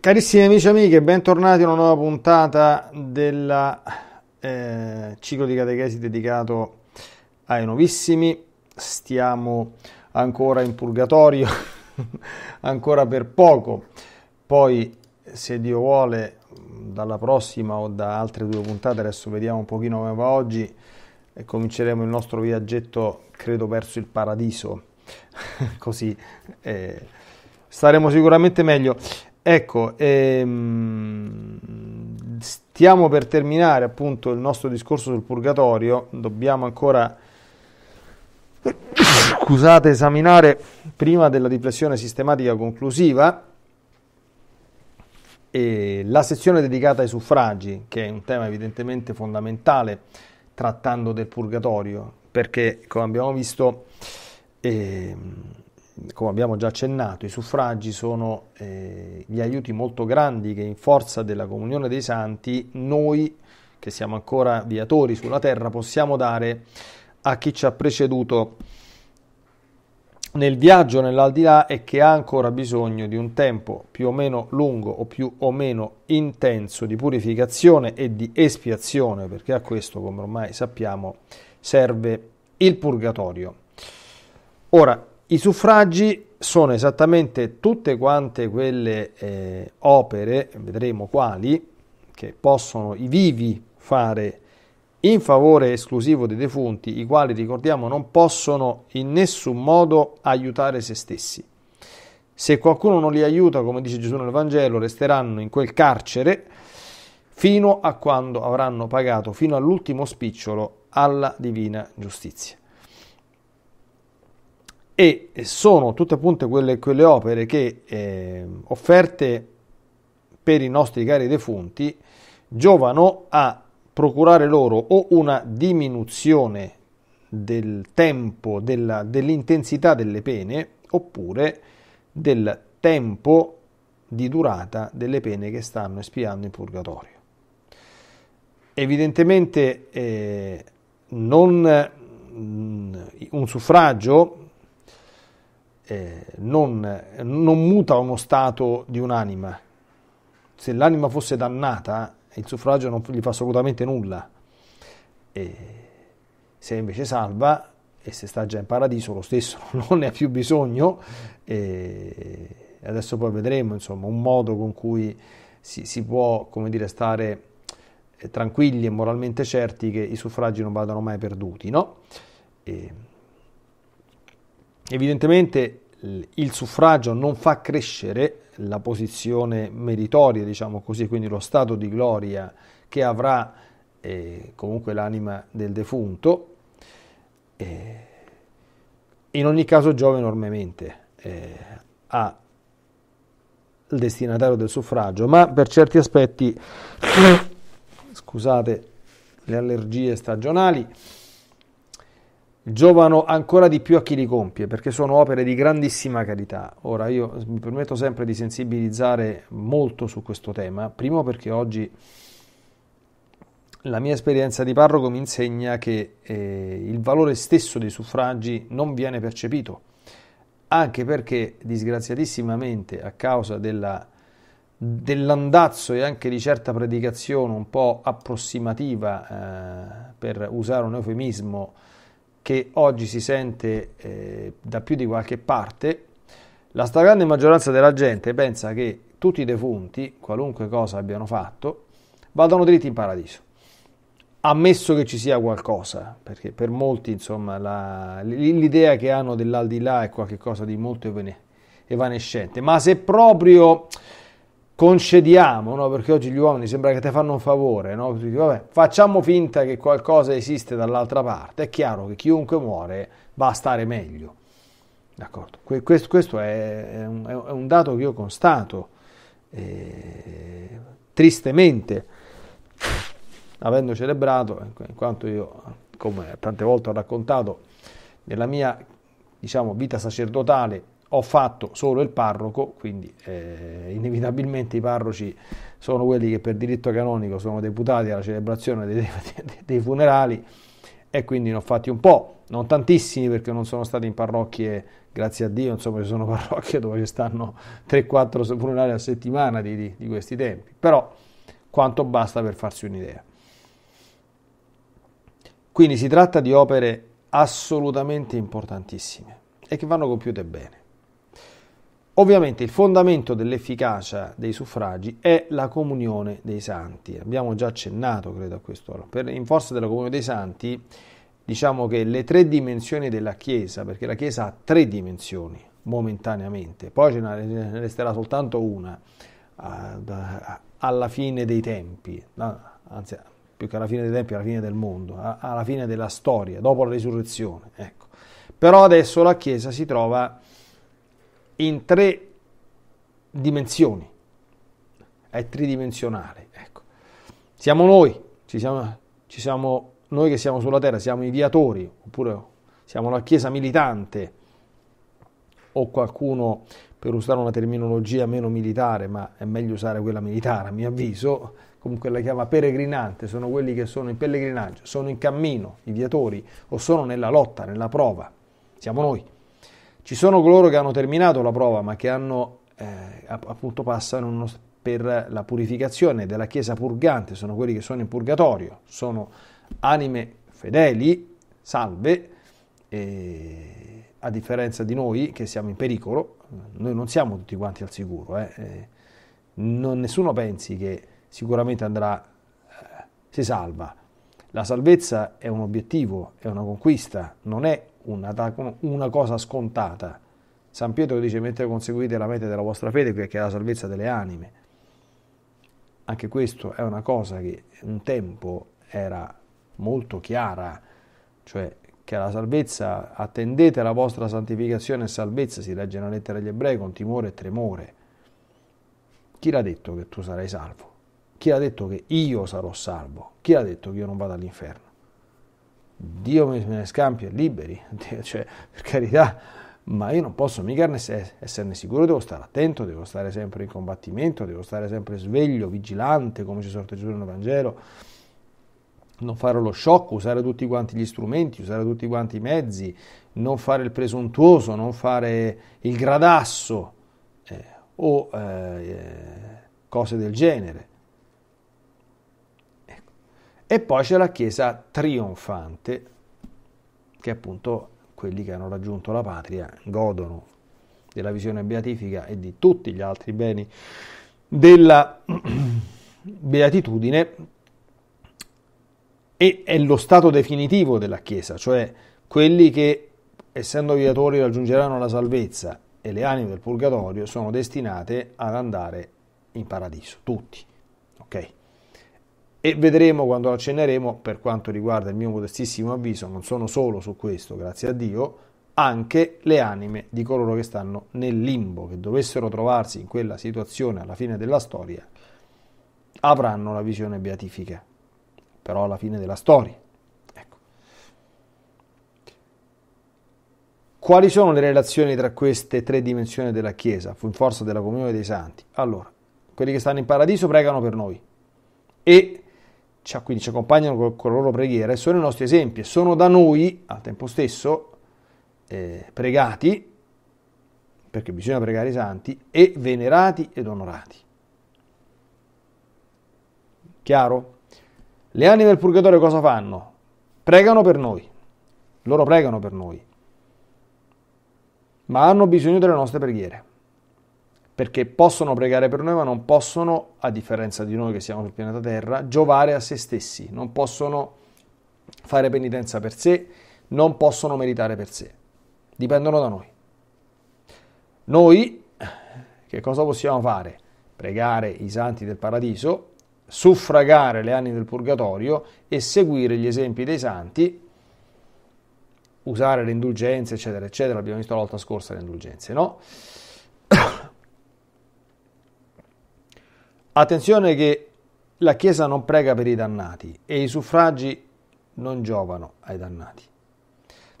Carissimi amici e amiche, bentornati a una nuova puntata del eh, ciclo di catechesi dedicato ai nuovissimi. Stiamo ancora in purgatorio, ancora per poco. Poi, se Dio vuole, dalla prossima o da altre due puntate, adesso vediamo un pochino come va oggi, e cominceremo il nostro viaggetto, credo, verso il paradiso. Così eh, staremo sicuramente meglio. Ecco, ehm, stiamo per terminare appunto il nostro discorso sul purgatorio, dobbiamo ancora, scusate, esaminare prima della riflessione sistematica conclusiva e la sezione dedicata ai suffragi, che è un tema evidentemente fondamentale trattando del purgatorio, perché come abbiamo visto... Ehm, come abbiamo già accennato, i suffragi sono eh, gli aiuti molto grandi che in forza della comunione dei santi noi, che siamo ancora viatori sulla terra, possiamo dare a chi ci ha preceduto nel viaggio nell'aldilà e che ha ancora bisogno di un tempo più o meno lungo o più o meno intenso di purificazione e di espiazione, perché a questo, come ormai sappiamo, serve il purgatorio. Ora, i suffragi sono esattamente tutte quante quelle eh, opere, vedremo quali, che possono i vivi fare in favore esclusivo dei defunti, i quali, ricordiamo, non possono in nessun modo aiutare se stessi. Se qualcuno non li aiuta, come dice Gesù nel Vangelo, resteranno in quel carcere fino a quando avranno pagato fino all'ultimo spicciolo alla divina giustizia e sono tutte appunto quelle, quelle opere che eh, offerte per i nostri cari defunti giovano a procurare loro o una diminuzione del tempo, della, dell'intensità delle pene, oppure del tempo di durata delle pene che stanno espiando in purgatorio. Evidentemente eh, non, mm, un suffragio eh, non, non, muta uno stato di un'anima. Se l'anima fosse dannata, il suffragio non gli fa assolutamente nulla. E se invece salva e se sta già in paradiso, lo stesso non ne ha più bisogno. E adesso poi vedremo insomma, un modo con cui si, si può come dire, stare eh, tranquilli e moralmente certi che i suffragi non vadano mai perduti. No? E, Evidentemente il suffragio non fa crescere la posizione meritoria, diciamo così, quindi lo stato di gloria che avrà eh, comunque l'anima del defunto. Eh, in ogni caso giova enormemente eh, al destinatario del suffragio, ma per certi aspetti, scusate le allergie stagionali, giovano ancora di più a chi li compie perché sono opere di grandissima carità. Ora io mi permetto sempre di sensibilizzare molto su questo tema, primo perché oggi la mia esperienza di parroco mi insegna che eh, il valore stesso dei suffragi non viene percepito, anche perché disgraziatissimamente a causa della, dell'andazzo e anche di certa predicazione un po' approssimativa, eh, per usare un eufemismo, che oggi si sente eh, da più di qualche parte, la stragrande maggioranza della gente pensa che tutti i defunti, qualunque cosa abbiano fatto, vadano dritti in paradiso. Ammesso che ci sia qualcosa, perché per molti insomma la, l'idea che hanno dell'aldilà è qualcosa di molto evanescente, ma se proprio concediamo, no? perché oggi gli uomini sembra che ti fanno un favore, no? Vabbè, facciamo finta che qualcosa esiste dall'altra parte, è chiaro che chiunque muore va a stare meglio. D'accordo? Questo, questo è, un, è, un, dato che io constato, eh, tristemente, avendo celebrato, in quanto io, come tante volte ho raccontato, nella mia diciamo, vita sacerdotale ho fatto solo il parroco, quindi eh, inevitabilmente i parroci sono quelli che per diritto canonico sono deputati alla celebrazione dei, dei, funerali e quindi ne ho fatti un po', non tantissimi perché non sono stati in parrocchie grazie a Dio, insomma, ci sono parrocchie dove ci stanno 3-4 funerali a settimana di, di, di questi tempi, però quanto basta per farsi un'idea. Quindi si tratta di opere assolutamente importantissime e che vanno compiute bene. Ovviamente il fondamento dell'efficacia dei suffragi è la comunione dei santi. Abbiamo già accennato, credo, a questo. Per, in forza della comunione dei santi, diciamo che le tre dimensioni della Chiesa, perché la Chiesa ha tre dimensioni momentaneamente, poi ce ne resterà soltanto una alla fine dei tempi, anzi più che alla fine dei tempi, alla fine del mondo, alla fine della storia, dopo la risurrezione. Ecco. Però adesso la Chiesa si trova in tre dimensioni, è tridimensionale. Ecco. Siamo noi, ci siamo, ci siamo, noi che siamo sulla terra, siamo i viatori, oppure siamo la Chiesa militante, o qualcuno, per usare una terminologia meno militare, ma è meglio usare quella militare a mio avviso, comunque la chiama peregrinante, sono quelli che sono in pellegrinaggio, sono in cammino, i viatori, o sono nella lotta, nella prova. Siamo noi. Ci sono coloro che hanno terminato la prova, ma che hanno, eh, appunto passano uno, per la purificazione della Chiesa purgante, sono quelli che sono in purgatorio, sono anime fedeli, salve, a differenza di noi che siamo in pericolo, noi non siamo tutti quanti al sicuro, eh non, nessuno pensi che sicuramente andrà, eh, si salva. La salvezza è un obiettivo, è una conquista, non è una, una cosa scontata. San Pietro dice mentre conseguite la meta della vostra fede, che è la salvezza delle anime. Anche questo è una cosa che un tempo era molto chiara, cioè che la salvezza, attendete la vostra santificazione e salvezza, si legge nella lettera agli ebrei, con timore e tremore. Chi l'ha detto che tu sarai salvo? Chi ha detto che io sarò salvo? Chi ha detto che io non vado all'inferno? Dio me ne scampi liberi, cioè, per carità, ma io non posso mica esserne sicuro, devo stare attento, devo stare sempre in combattimento, devo stare sempre sveglio, vigilante, come ci sorte Gesù nel Vangelo, non fare lo shock, usare tutti quanti gli strumenti, usare tutti quanti i mezzi, non fare il presuntuoso, non fare il gradasso eh, o eh, cose del genere. E poi c'è la Chiesa trionfante, che appunto quelli che hanno raggiunto la patria godono della visione beatifica e di tutti gli altri beni della beatitudine e è lo stato definitivo della Chiesa, cioè quelli che essendo viatori raggiungeranno la salvezza e le anime del purgatorio sono destinate ad andare in paradiso, tutti. E vedremo quando accenneremo, per quanto riguarda il mio modestissimo avviso, non sono solo su questo, grazie a Dio, anche le anime di coloro che stanno nel limbo, che dovessero trovarsi in quella situazione alla fine della storia, avranno la visione beatifica, però alla fine della storia. Ecco. Quali sono le relazioni tra queste tre dimensioni della Chiesa, in forza della comunione dei santi? Allora, quelli che stanno in paradiso pregano per noi e quindi ci accompagnano con, con, la loro preghiera e sono i nostri esempi e sono da noi al tempo stesso eh, pregati, perché bisogna pregare i santi, e venerati ed onorati. Chiaro? Le anime del purgatorio cosa fanno? Pregano per noi, loro pregano per noi, ma hanno bisogno delle nostre preghiere perché possono pregare per noi, ma non possono, a differenza di noi che siamo sul pianeta Terra, giovare a se stessi, non possono fare penitenza per sé, non possono meritare per sé, dipendono da noi. Noi che cosa possiamo fare? Pregare i santi del paradiso, suffragare le anime del purgatorio e seguire gli esempi dei santi, usare le indulgenze, eccetera, eccetera. Abbiamo visto la volta scorsa le indulgenze, no? Attenzione che la Chiesa non prega per i dannati e i suffragi non giovano ai dannati.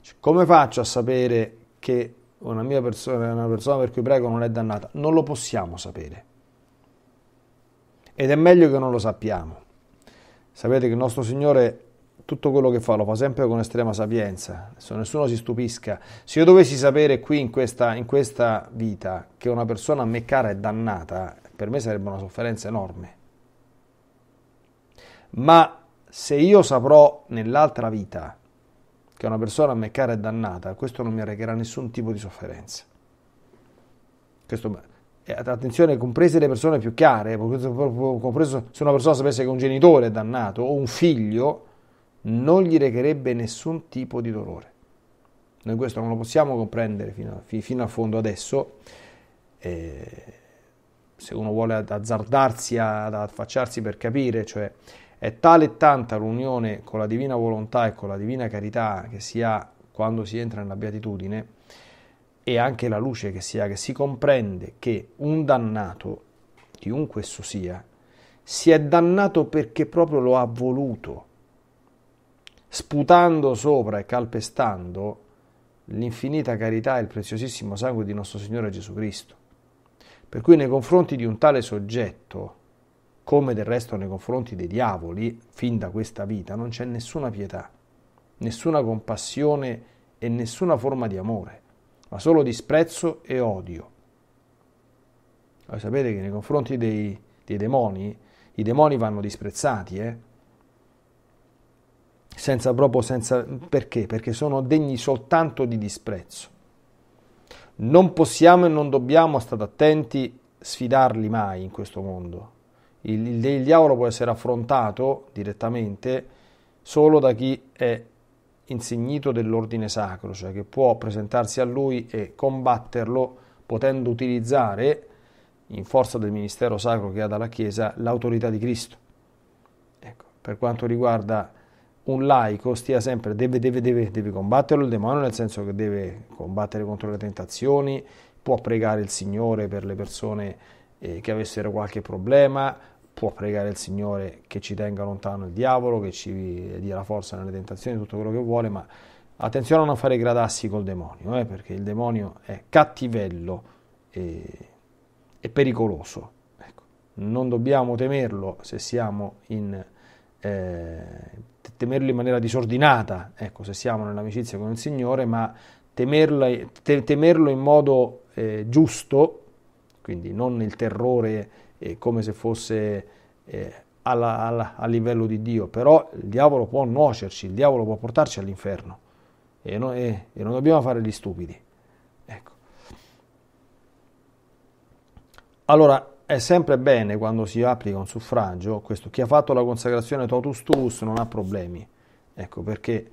Cioè, come faccio a sapere che una mia persona, una persona per cui prego non è dannata? Non lo possiamo sapere. Ed è meglio che non lo sappiamo. Sapete che il nostro Signore tutto quello che fa lo fa sempre con estrema sapienza, adesso nessuno si stupisca. Se io dovessi sapere qui in questa, in questa vita che una persona a me cara è dannata, per me sarebbe una sofferenza enorme. Ma se io saprò nell'altra vita che una persona a me cara è dannata, questo non mi arrecherà nessun tipo di sofferenza. Questo, attenzione, comprese le persone più chiare, compreso se una persona sapesse che un genitore è dannato o un figlio, non gli recherebbe nessun tipo di dolore. Noi questo non lo possiamo comprendere fino a, fino a fondo adesso. Eh, se uno vuole azzardarsi ad affacciarsi per capire, cioè è tale e tanta l'unione con la divina volontà e con la divina carità che si ha quando si entra nella beatitudine e anche la luce che si ha, che si comprende che un dannato, chiunque esso sia, si è dannato perché proprio lo ha voluto sputando sopra e calpestando l'infinita carità e il preziosissimo sangue di nostro Signore Gesù Cristo. Per cui nei confronti di un tale soggetto, come del resto nei confronti dei diavoli, fin da questa vita, non c'è nessuna pietà, nessuna compassione e nessuna forma di amore, ma solo disprezzo e odio. Voi sapete che nei confronti dei, dei demoni, i demoni vanno disprezzati, eh? senza proprio senza perché? Perché sono degni soltanto di disprezzo. Non possiamo e non dobbiamo, state attenti, sfidarli mai in questo mondo. Il, il, il diavolo può essere affrontato direttamente solo da chi è insignito dell'ordine sacro, cioè che può presentarsi a lui e combatterlo potendo utilizzare, in forza del ministero sacro che ha dalla Chiesa, l'autorità di Cristo. Ecco, per quanto riguarda un laico stia sempre, deve, deve, deve, deve combatterlo il demonio, nel senso che deve combattere contro le tentazioni, può pregare il Signore per le persone eh, che avessero qualche problema, può pregare il Signore che ci tenga lontano il diavolo, che ci dia la forza nelle tentazioni, tutto quello che vuole, ma attenzione a non fare gradassi col demonio, eh, perché il demonio è cattivello e, e pericoloso. Ecco. Non dobbiamo temerlo se siamo in... Eh, temerlo in maniera disordinata, ecco, se siamo nell'amicizia con il Signore, ma temerla, te, temerlo in modo eh, giusto, quindi non il terrore eh, come se fosse eh, alla, alla, a livello di Dio, però il diavolo può nuocerci, il diavolo può portarci all'inferno e, no, e non dobbiamo fare gli stupidi. Ecco. Allora, è sempre bene quando si applica un suffragio, questo, chi ha fatto la consacrazione totus tuus non ha problemi, ecco perché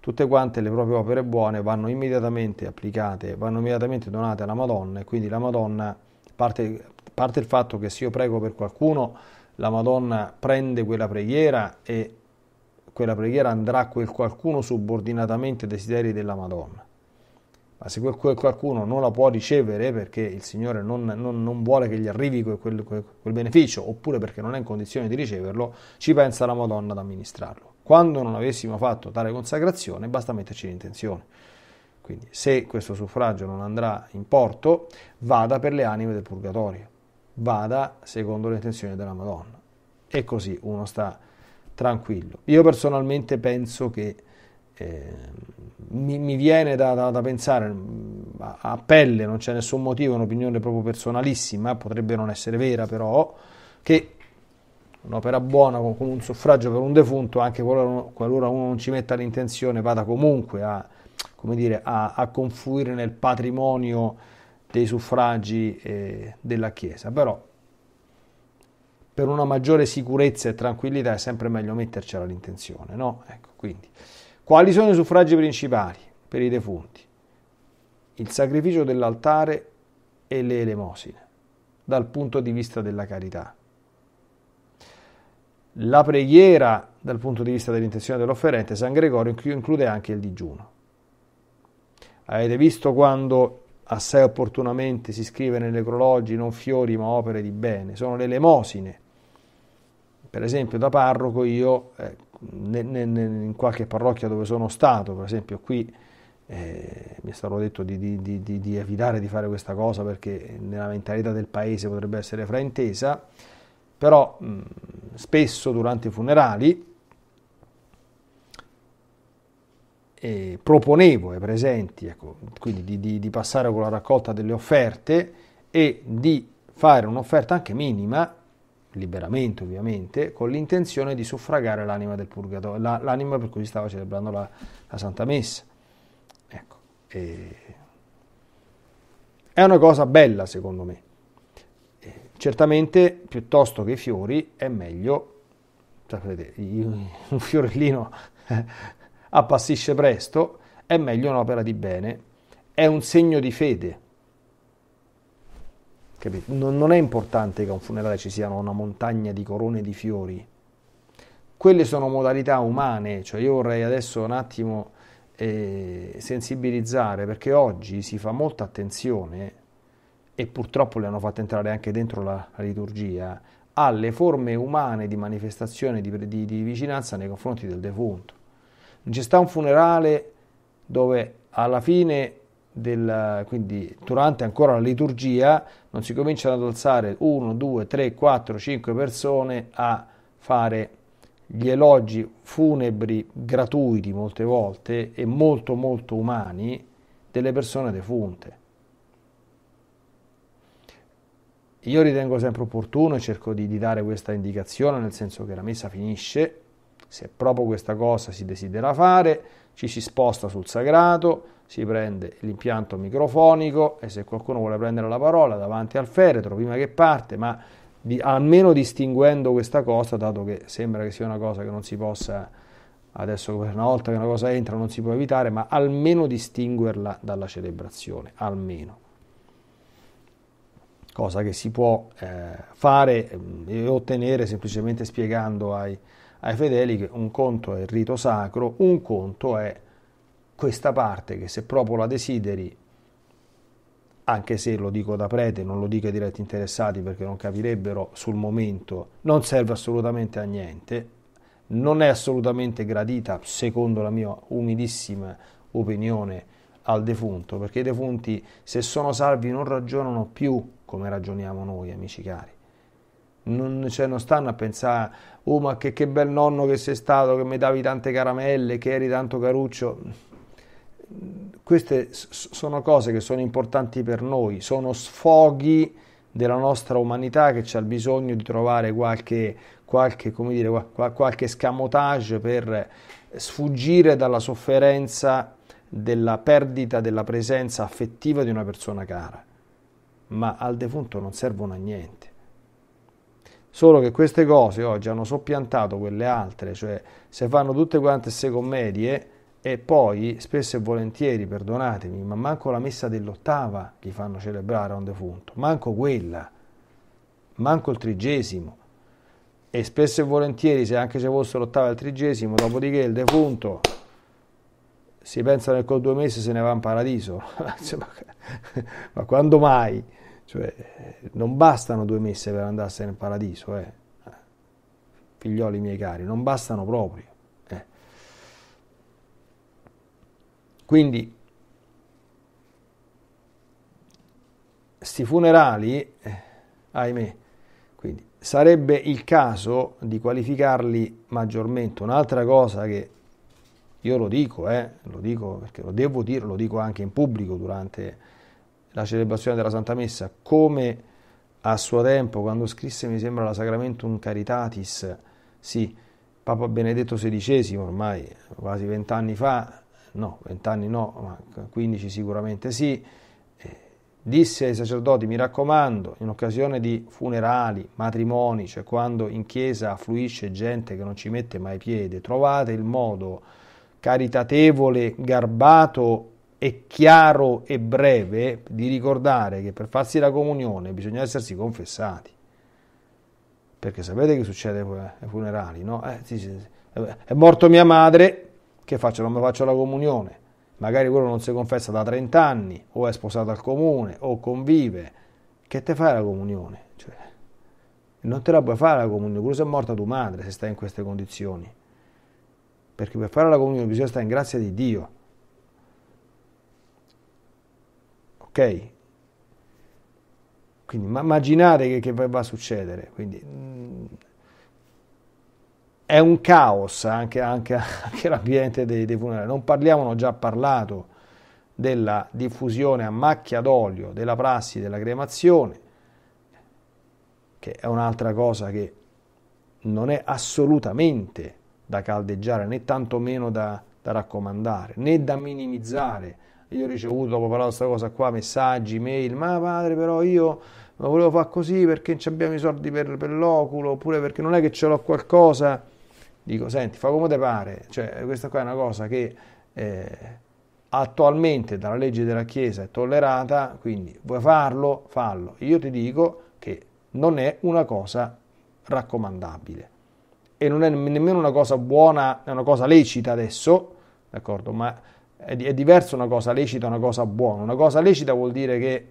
tutte quante le proprie opere buone vanno immediatamente applicate, vanno immediatamente donate alla Madonna e quindi la Madonna, parte, parte il fatto che se io prego per qualcuno, la Madonna prende quella preghiera e quella preghiera andrà a quel qualcuno subordinatamente ai desideri della Madonna ma se quel, qualcuno non la può ricevere perché il Signore non, non, non vuole che gli arrivi quel, quel, quel, beneficio, oppure perché non è in condizione di riceverlo, ci pensa la Madonna ad amministrarlo. Quando non avessimo fatto tale consacrazione, basta metterci l'intenzione. Quindi, se questo suffragio non andrà in porto, vada per le anime del purgatorio, vada secondo le intenzioni della Madonna. E così uno sta tranquillo. Io personalmente penso che eh, mi, mi, viene da, da, da pensare a, a, pelle, non c'è nessun motivo, è un'opinione proprio personalissima, potrebbe non essere vera però, che un'opera buona come un suffragio per un defunto, anche qualora, qualora uno non ci metta l'intenzione, vada comunque a, dire, a, a confluire nel patrimonio dei suffragi eh, della Chiesa. Però per una maggiore sicurezza e tranquillità è sempre meglio mettercela l'intenzione, no? Ecco, quindi. Quali sono i suffragi principali per i defunti? Il sacrificio dell'altare e le elemosine, dal punto di vista della carità. La preghiera dal punto di vista dell'intenzione dell'offerente, San Gregorio include anche il digiuno. Avete visto quando assai opportunamente si scrive nei necrologi non fiori ma opere di bene, sono le elemosine. Per esempio da parroco io eh, in qualche parrocchia dove sono stato, per esempio qui eh, mi è stato detto di, di, di, di, evitare di fare questa cosa perché nella mentalità del paese potrebbe essere fraintesa, però mh, spesso durante i funerali eh, proponevo ai presenti, ecco, quindi di, di, di passare con la raccolta delle offerte e di fare un'offerta anche minima, liberamente ovviamente, con l'intenzione di suffragare l'anima del purgatorio, la, l'anima per cui si stava celebrando la, la Santa Messa. Ecco, e... è una cosa bella secondo me. E certamente piuttosto che i fiori è meglio, sapete, un fiorellino appassisce presto, è meglio un'opera di bene, è un segno di fede. Non, non è importante che a un funerale ci siano una montagna di corone di fiori. Quelle sono modalità umane, cioè io vorrei adesso un attimo eh, sensibilizzare perché oggi si fa molta attenzione e purtroppo le hanno fatte entrare anche dentro la, la liturgia alle forme umane di manifestazione di, di, di vicinanza nei confronti del defunto. Non ci sta un funerale dove alla fine del, quindi durante ancora la liturgia non si cominciano ad alzare 1, 2, 3, 4, 5 persone a fare gli elogi funebri gratuiti molte volte e molto molto umani delle persone defunte. Io ritengo sempre opportuno e cerco di, di dare questa indicazione nel senso che la messa finisce se proprio questa cosa si desidera fare, ci si sposta sul sagrato, si prende l'impianto microfonico e se qualcuno vuole prendere la parola davanti al feretro prima che parte, ma di, almeno distinguendo questa cosa, dato che sembra che sia una cosa che non si possa, adesso per una volta che una cosa entra non si può evitare, ma almeno distinguerla dalla celebrazione, almeno. Cosa che si può eh, fare mm, e ottenere semplicemente spiegando ai, ai fedeli che un conto è il rito sacro, un conto è questa parte che se proprio la desideri, anche se lo dico da prete, non lo dico ai diretti interessati perché non capirebbero sul momento, non serve assolutamente a niente, non è assolutamente gradita, secondo la mia umilissima opinione, al defunto, perché i defunti, se sono salvi, non ragionano più come ragioniamo noi, amici cari non, cioè, non stanno a pensare, oh ma che, che, bel nonno che sei stato, che mi davi tante caramelle, che eri tanto caruccio. Queste sono cose che sono importanti per noi, sono sfoghi della nostra umanità che c'ha bisogno di trovare qualche, qualche, dire, qualche scamotage per sfuggire dalla sofferenza della perdita della presenza affettiva di una persona cara. Ma al defunto non servono a niente. Solo che queste cose oggi hanno soppiantato quelle altre, cioè se fanno tutte quante queste commedie e poi spesso e volentieri, perdonatemi, ma manco la messa dell'ottava gli fanno celebrare a un defunto, manco quella, manco il trigesimo. E spesso e volentieri, se anche ci fosse l'ottava e il trigesimo, dopodiché il defunto si pensa che col due mesi se ne va in paradiso. ma quando mai? Cioè, non bastano due messe per andarsene nel paradiso, eh. figlioli miei cari, non bastano proprio. Eh. Quindi, sti funerali, eh, ahimè, quindi sarebbe il caso di qualificarli maggiormente. Un'altra cosa che io lo dico, eh, lo dico perché lo devo dire, lo dico anche in pubblico durante la celebrazione della Santa Messa, come a suo tempo, quando scrisse, mi sembra, la Sacramentum Caritatis, sì, Papa Benedetto XVI, ormai quasi vent'anni fa, no, vent'anni no, ma 15 sicuramente sì, eh, disse ai sacerdoti, mi raccomando, in occasione di funerali, matrimoni, cioè quando in chiesa affluisce gente che non ci mette mai piede, trovate il modo caritatevole, garbato è chiaro e breve di ricordare che per farsi la comunione bisogna essersi confessati. Perché sapete che succede ai funerali, no? Eh, è morto mia madre, che faccio? Non mi faccio la comunione. Magari quello non si confessa da 30 anni, o è sposato al comune, o convive. Che te fai la comunione? Cioè, non te la puoi fare la comunione, pure se è morta tua madre, se stai in queste condizioni. Perché per fare la comunione bisogna stare in grazia di Dio. Ok? Quindi immaginate che, che va a succedere. Quindi, mm, è un caos anche, anche, anche l'ambiente dei, dei funerali. Non parliamo, ho già parlato della diffusione a macchia d'olio della prassi della cremazione, che è un'altra cosa che non è assolutamente da caldeggiare né tantomeno da, da raccomandare né da minimizzare. Io ho ricevuto, dopo parlato di questa cosa qua, messaggi, mail, ma padre però io lo volevo fare così perché non abbiamo i soldi per, per l'oculo, oppure perché non è che ce l'ho qualcosa dico, senti, fa come te pare, cioè questa qua è una cosa che eh, attualmente dalla legge della Chiesa è tollerata, quindi vuoi farlo, fallo. Io ti dico che non è una cosa raccomandabile e non è nemmeno una cosa buona, è una cosa lecita adesso, d'accordo? Ma è, è diverso una cosa lecita da una cosa buona. Una cosa lecita vuol dire che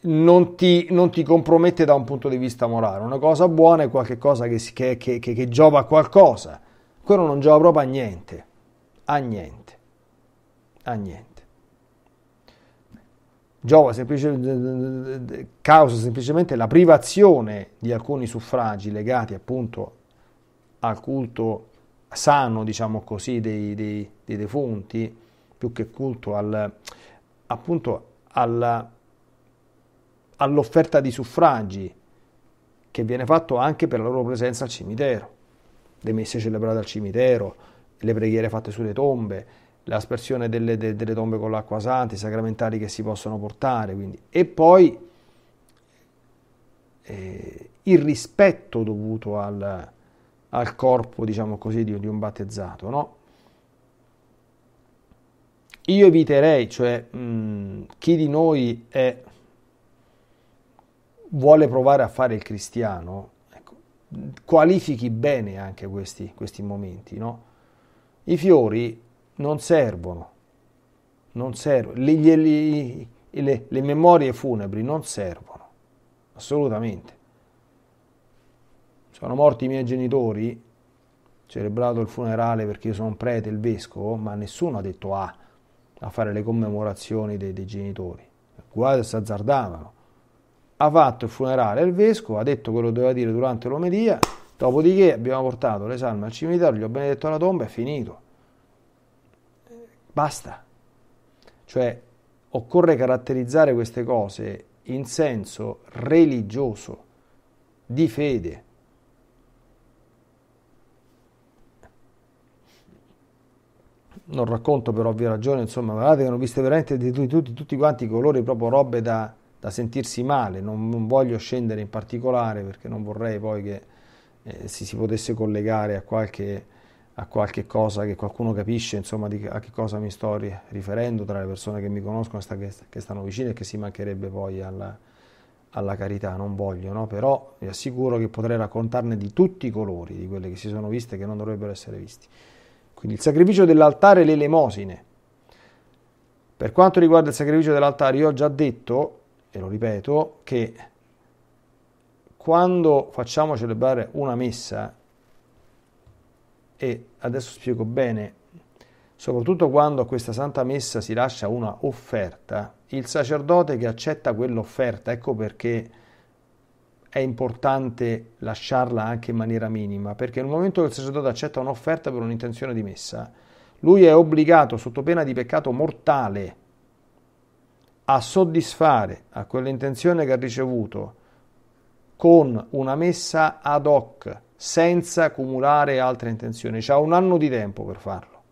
non ti, non ti, compromette da un punto di vista morale. Una cosa buona è qualcosa che, che, che, che, giova a qualcosa. Quello non giova proprio a niente. A niente. A niente. Giova semplicemente, causa semplicemente la privazione di alcuni suffragi legati appunto al culto sano, diciamo così, dei, dei, dei defunti, più che culto al, appunto alla all'offerta di suffragi che viene fatto anche per la loro presenza al cimitero, le messe celebrate al cimitero, le preghiere fatte sulle tombe, l'aspersione delle, de, delle tombe con l'acqua santa, i sacramentali che si possono portare, quindi. e poi eh, il rispetto dovuto al, al corpo, diciamo così, di, di un battezzato, no? Io eviterei, cioè mh, chi di noi è vuole provare a fare il cristiano, ecco, qualifichi bene anche questi, questi momenti. No? I fiori non servono, non servono. Le, le, le, le memorie funebri non servono, assolutamente. Sono morti i miei genitori, celebrato il funerale perché io sono un prete, il vescovo, ma nessuno ha detto A a fare le commemorazioni dei, dei genitori. Guarda, si azzardavano ha fatto il funerale il vescovo, ha detto quello che doveva dire durante l'omelia, dopodiché abbiamo portato le salme al cimitero, gli ho benedetto la tomba è finito. Basta. Cioè, occorre caratterizzare queste cose in senso religioso, di fede. Non racconto per ovvie ragioni, insomma, guardate che hanno viste veramente di tutti, tutti, tutti quanti i colori, proprio robe da, da sentirsi male, non, non, voglio scendere in particolare perché non vorrei poi che eh, si, si, potesse collegare a qualche, a qualche, cosa che qualcuno capisce, insomma, di a che cosa mi sto riferendo tra le persone che mi conoscono, che, che stanno vicine e che si mancherebbe poi alla, alla carità, non voglio, no? però vi assicuro che potrei raccontarne di tutti i colori, di quelle che si sono viste e che non dovrebbero essere visti. Quindi il sacrificio dell'altare e le elemosine. Per quanto riguarda il sacrificio dell'altare, io ho già detto e lo ripeto, che quando facciamo celebrare una messa, e adesso spiego bene, soprattutto quando a questa Santa Messa si lascia una offerta, il sacerdote che accetta quell'offerta, ecco perché è importante lasciarla anche in maniera minima, perché nel momento che il sacerdote accetta un'offerta per un'intenzione di messa, lui è obbligato, sotto pena di peccato mortale, a soddisfare a quell'intenzione che ha ricevuto con una messa ad hoc, senza accumulare altre intenzioni. C'ha un anno di tempo per farlo.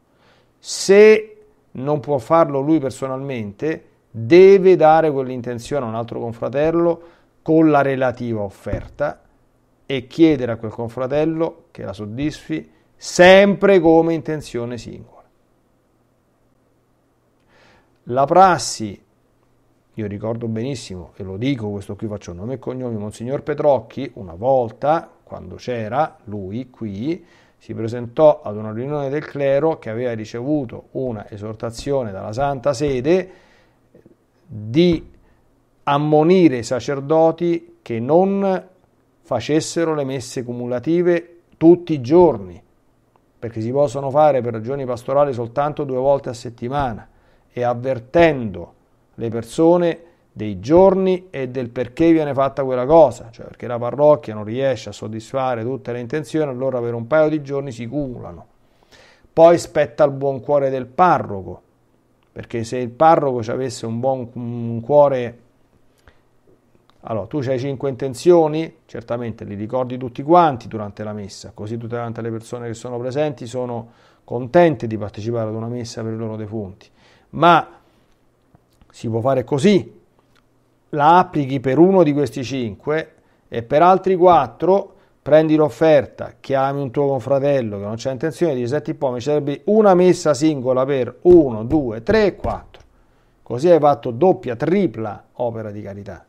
Se non può farlo lui personalmente, deve dare quell'intenzione a un altro confratello con la relativa offerta e chiedere a quel confratello che la soddisfi sempre come intenzione singola. La prassi io ricordo benissimo, e lo dico, questo qui faccio nome e cognome, Monsignor Petrocchi, una volta, quando c'era lui qui, si presentò ad una riunione del clero che aveva ricevuto una esortazione dalla Santa Sede di ammonire i sacerdoti che non facessero le messe cumulative tutti i giorni, perché si possono fare per ragioni pastorali soltanto due volte a settimana, e avvertendo le persone dei giorni e del perché viene fatta quella cosa, cioè perché la parrocchia non riesce a soddisfare tutte le intenzioni, allora per un paio di giorni si cumulano. Poi spetta al buon cuore del parroco, perché se il parroco avesse un buon un cuore, allora tu hai cinque intenzioni, certamente li ricordi tutti quanti durante la messa, così tutte le persone che sono presenti sono contente di partecipare ad una messa per i loro defunti, ma si può fare così, la applichi per uno di questi cinque e per altri quattro prendi l'offerta, chiami un tuo confratello che non c'è intenzione di senti un po', mi serve una messa singola per uno, due, tre e quattro. Così hai fatto doppia, tripla opera di carità.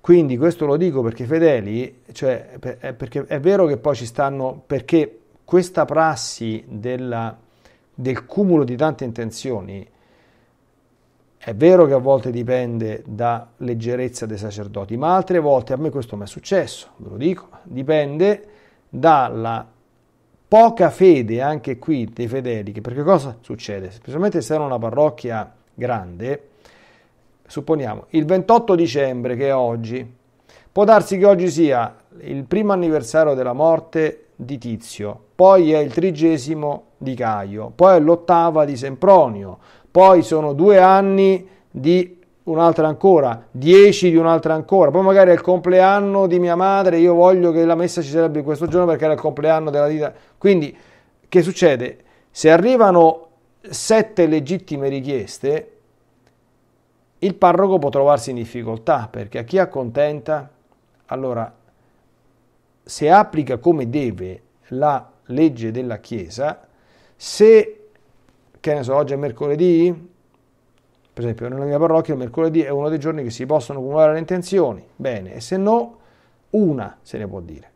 Quindi questo lo dico perché fedeli, cioè, perché è vero che poi ci stanno, perché questa prassi della, del cumulo di tante intenzioni è vero che a volte dipende da leggerezza dei sacerdoti, ma altre volte, a me questo mi è successo, ve lo dico, dipende dalla poca fede anche qui dei fedeli, perché cosa succede? Specialmente se è una parrocchia grande, supponiamo, il 28 dicembre, che è oggi, può darsi che oggi sia il primo anniversario della morte di Tizio, poi è il trigesimo di Caio, poi l'ottava di Sempronio, poi sono due anni di un'altra ancora, dieci di un'altra ancora, poi magari è il compleanno di mia madre, io voglio che la messa ci sarebbe questo giorno perché era il compleanno della vita. Quindi, che succede? Se arrivano sette legittime richieste, il parroco può trovarsi in difficoltà perché a chi accontenta, allora se applica come deve la legge della Chiesa, se, che ne so, oggi è mercoledì, per esempio nella mia parrocchia il mercoledì è uno dei giorni che si possono cumulare le intenzioni, bene, e se no, una se ne può dire.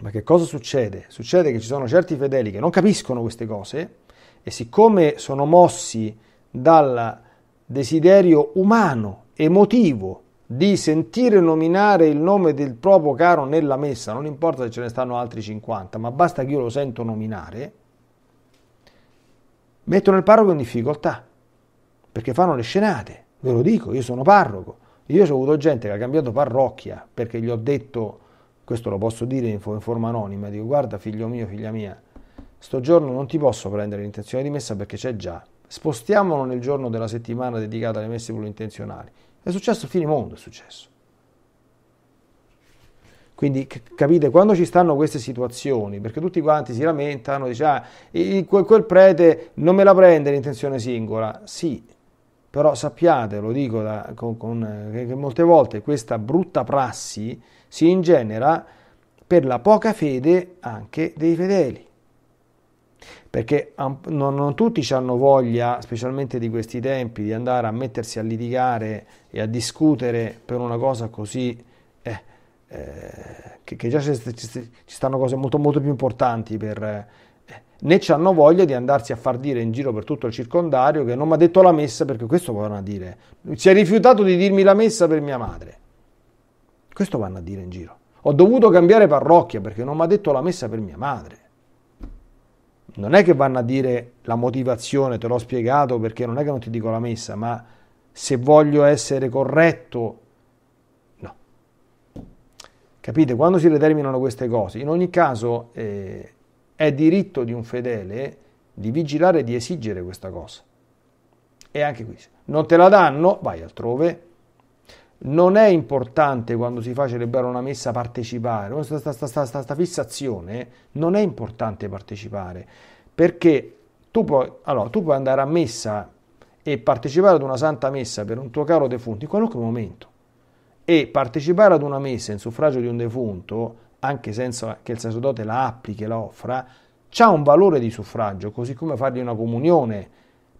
Ma che cosa succede? Succede che ci sono certi fedeli che non capiscono queste cose e siccome sono mossi dal desiderio umano, emotivo, di sentire nominare il nome del proprio caro nella messa, non importa se ce ne stanno altri 50, ma basta che io lo sento nominare, mettono il parroco in difficoltà, perché fanno le scenate, ve lo dico, io sono parroco, io ho avuto gente che ha cambiato parrocchia perché gli ho detto, questo lo posso dire in forma anonima, dico guarda figlio mio, figlia mia, sto giorno non ti posso prendere l'intenzione di messa perché c'è già, spostiamolo nel giorno della settimana dedicata alle messe intenzionali. È successo fine mondo, è successo. Quindi capite, quando ci stanno queste situazioni, perché tutti quanti si lamentano, dice, ah, quel, quel prete non me la prende l'intenzione singola. Sì, però sappiate, lo dico da, con, con, che molte volte questa brutta prassi si ingenera per la poca fede anche dei fedeli perché non, non tutti hanno voglia, specialmente di questi tempi, di andare a mettersi a litigare e a discutere per una cosa così, eh, eh, che, che, già ci, ci, stanno cose molto, molto più importanti per... Eh, né hanno voglia di andarsi a far dire in giro per tutto il circondario che non mi ha detto la messa perché questo vanno a dire. Si è rifiutato di dirmi la messa per mia madre. Questo vanno a dire in giro. Ho dovuto cambiare parrocchia perché non mi ha detto la messa per mia madre non è che vanno a dire la motivazione, te l'ho spiegato perché non è che non ti dico la messa, ma se voglio essere corretto, no. Capite? Quando si determinano queste cose, in ogni caso eh, è diritto di un fedele di vigilare e di esigere questa cosa. E anche qui, non te la danno, vai altrove. Non è importante quando si fa celebrare una messa partecipare, questa fissazione, non è importante partecipare, perché tu puoi, allora, tu puoi andare a messa e partecipare ad una santa messa per un tuo caro defunto in qualunque momento e partecipare ad una messa in suffragio di un defunto, anche senza che il sacerdote la applichi e la offra, ha un valore di suffragio, così come fargli una comunione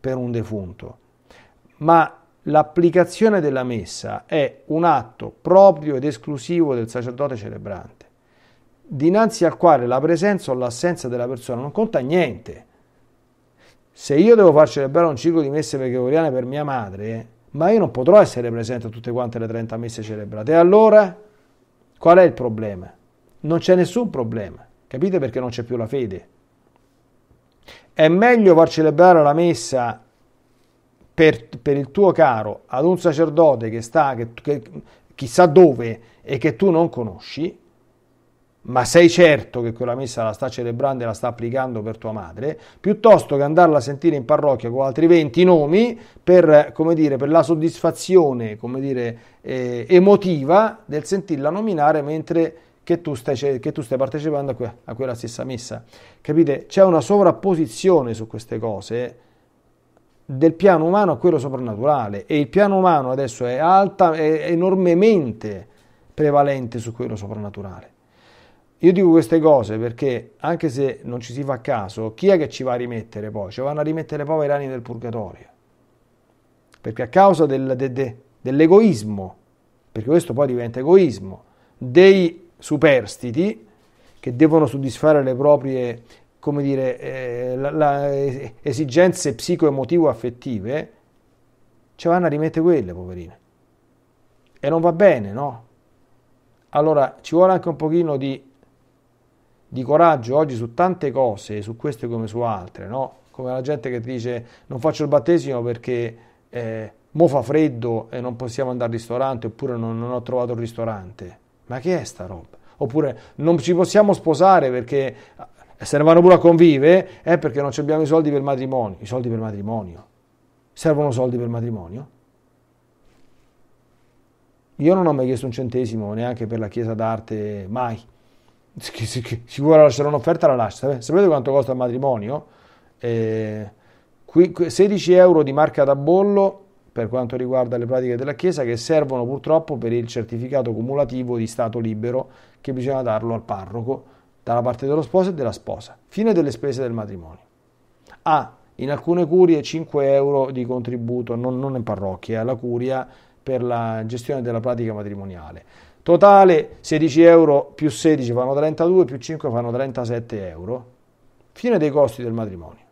per un defunto. Ma l'applicazione della messa è un atto proprio ed esclusivo del sacerdote celebrante dinanzi al quale la presenza o l'assenza della persona non conta niente. Se io devo far celebrare un ciclo di messe gregoriane per mia madre, ma io non potrò essere presente a tutte quante le 30 messe celebrate. Allora qual è il problema? Non c'è nessun problema. Capite perché non c'è più la fede? È meglio far celebrare la messa per, per il tuo caro ad un sacerdote che sta che, che, chissà dove e che tu non conosci, ma sei certo che quella messa la sta celebrando e la sta applicando per tua madre, piuttosto che andarla a sentire in parrocchia con altri 20 nomi per, dire, per la soddisfazione dire, eh, emotiva del sentirla nominare mentre che tu stai, che tu stai partecipando a, que, a quella stessa messa. Capite? C'è una sovrapposizione su queste cose del piano umano a quello soprannaturale e il piano umano adesso è, alta, è enormemente prevalente su quello soprannaturale. Io dico queste cose perché anche se non ci si fa caso, chi è che ci va a rimettere poi? Ci vanno a rimettere poi i rani del purgatorio. Perché a causa del, de, de, dell'egoismo, perché questo poi diventa egoismo, dei superstiti che devono soddisfare le proprie come dire, eh, la, la, esigenze psico-emotivo-affettive, ci vanno a rimettere quelle, poverine. E non va bene, no? Allora ci vuole anche un pochino di di coraggio oggi su tante cose, su queste come su altre, no? Come la gente che dice non faccio il battesimo perché eh, mo fa freddo e non possiamo andare al ristorante oppure non, non ho trovato il ristorante. Ma che è sta roba? Oppure non ci possiamo sposare perché eh, se ne vanno pure a convive, è perché non abbiamo i soldi per il matrimonio. I soldi per il matrimonio. Servono soldi per il matrimonio? Io non ho mai chiesto un centesimo neanche per la chiesa d'arte, mai si vuole lasciare un'offerta la lascia. Sapete quanto costa il matrimonio? Eh, 16 euro di marca da bollo per quanto riguarda le pratiche della Chiesa che servono purtroppo per il certificato cumulativo di stato libero che bisogna darlo al parroco dalla parte dello sposo e della sposa. Fine delle spese del matrimonio. Ah, in alcune curie 5 euro di contributo, non, non in parrocchia, alla curia per la gestione della pratica matrimoniale. Totale 16 euro più 16 fanno 32, più 5 fanno 37 euro. Fine dei costi del matrimonio.